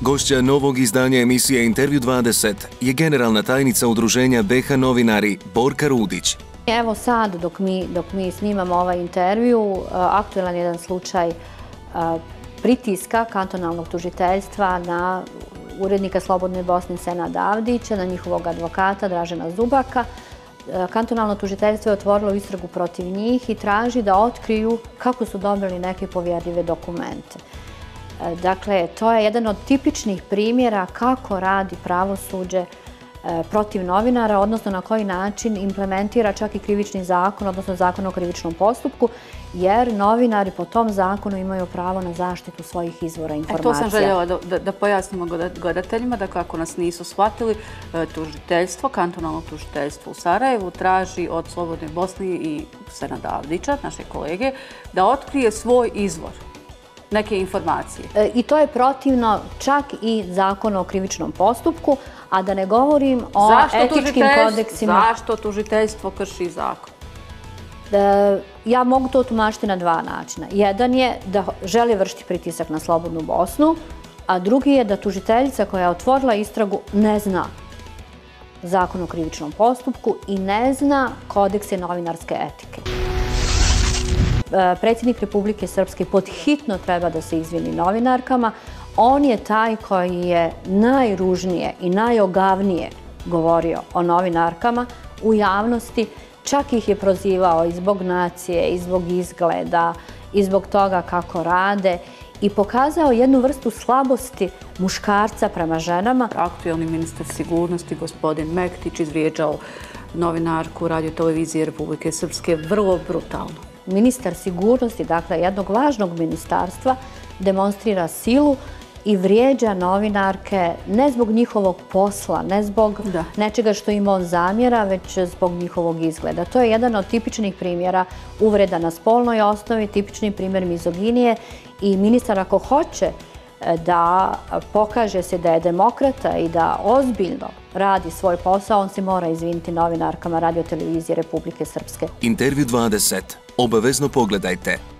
Gošća novog izdanja emisije Intervju 20 je generalna tajnica udruženja BH novinari Borka Rudić. Evo sad, dok mi, dok mi snimamo ovaj intervju, e, aktuelan jedan slučaj e, pritiska kantonalnog tužiteljstva na urednika Slobodne Bosne Sena Davdića, na njihovog advokata Dražena Zubaka. E, kantonalno tužiteljstvo je otvorilo istragu protiv njih i traži da otkriju kako su dobili neke povjerljive dokumente. Dakle, to je jedan od tipičnih primjera kako radi pravosuđe e, protiv novinara, odnosno na koji način implementira čak i krivični zakon, odnosno zakon o krivičnom postupku, jer novinari po tom zakonu imaju pravo na zaštitu svojih izvora informacija. E, to sam željela da pojasnimo gledateljima, da kako nas nisu shvatili, e, tužiteljstvo, kantonalno tužiteljstvo u Sarajevu traži od Slobodne Bosne i Senada Avdića, naše kolege, da otkrije svoj izvor neke informacije. E, I to je protivno čak i zakonu o krivičnom postupku, a da ne govorim o etičkim kodeksima. Zašto tužiteljstvo krši zakon? E, ja mogu to tumašiti na dva načina. Jedan je da želi vršiti pritisak na Slobodnu Bosnu, a drugi je da tužiteljica koja je otvorila istragu ne zna zakon o krivičnom postupku i ne zna kodekse novinarske etike. E, predsjednik Republike Srpske podhitno treba da se izvini novinarkama. On je taj koji je najružnije i najogavnije govorio o novinarkama u javnosti. Čak ih je prozivao i zbog nacije, i zbog izgleda, i zbog toga kako rade i pokazao jednu vrstu slabosti muškarca prema ženama. Aktualni ministar sigurnosti, gospodin Mektić, izvrijeđao novinarku radio televizije Republike Srpske vrlo brutalno ministar sigurnosti, dakle jednog važnog ministarstva, demonstrira silu i vrijeđa novinarke ne zbog njihovog posla, ne zbog nečega što im on zamjera, već zbog njihovog izgleda. To je jedan od tipičnih primjera uvreda na spolnoj osnovi, tipični primjer mizoginije i ministar ako hoće e, da pokaže se da je demokrata i da ozbiljno radi svoj posao, on se mora izviniti novinarkama radio televizije Republike Srpske. Intervju 20 обавезно погледайте –